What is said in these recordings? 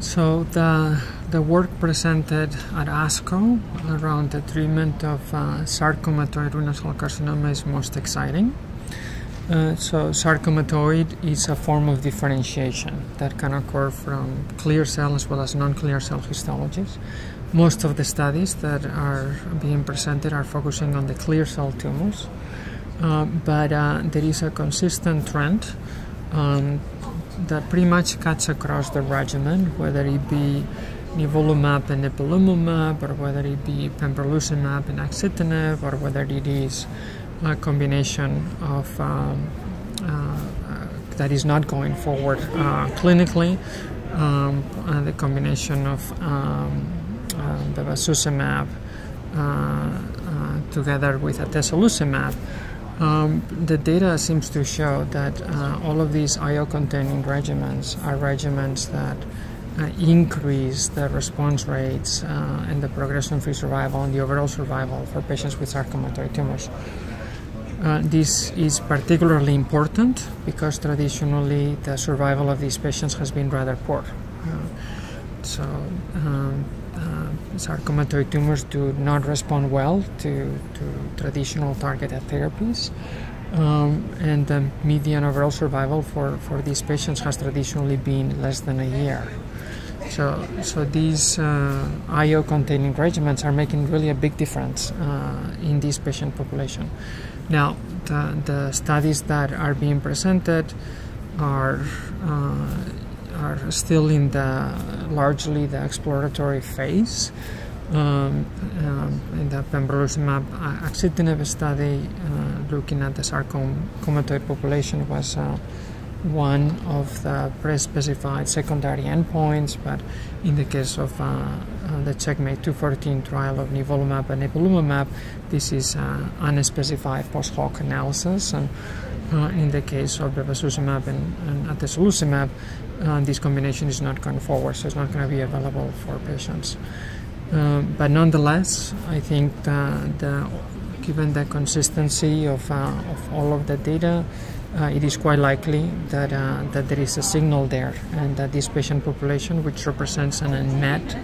So the the work presented at ASCO around the treatment of uh, sarcomatoid renal cell carcinoma is most exciting. Uh, so sarcomatoid is a form of differentiation that can occur from clear cell as well as non-clear cell histologies. Most of the studies that are being presented are focusing on the clear cell tumors, uh, but uh, there is a consistent trend um, that pretty much cuts across the regimen, whether it be nivolumab and ipilimumab, or whether it be pembrolizumab and axitinib, or whether it is a combination of um, uh, uh, that is not going forward uh, clinically, um, the combination of um, uh, bevacizumab together with atezolizumab. Um, the data seems to show that uh, all of these IO containing regimens are regimens that uh, increase the response rates uh, and the progression free survival and the overall survival for patients with sarcomatoid tumors. Uh, this is particularly important because traditionally the survival of these patients has been rather poor. Uh, so, um, sarcomatoid tumors do not respond well to, to traditional targeted therapies. Um, and the median overall survival for, for these patients has traditionally been less than a year. So, so these uh, IO containing regimens are making really a big difference uh, in this patient population. Now, the, the studies that are being presented are uh, are still in the largely the exploratory phase. Um, um, in the pembrolizumab axitinib study, uh, looking at the sarcomatoid population was uh, one of the pre-specified secondary endpoints, but in the case of uh, uh the Checkmate 214 trial of nivolumab and ipilimumab, this is uh, unspecified post hoc analysis, and uh, in the case of bevacizumab and, and atezolizumab, uh, this combination is not going forward, so it's not going to be available for patients. Um, but nonetheless, I think the, the, given the consistency of, uh, of all of the data, uh, it is quite likely that, uh, that there is a signal there and that this patient population, which represents an unmet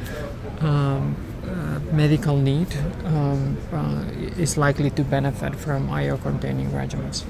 um, uh, medical need, um, uh, is likely to benefit from IO containing regimens.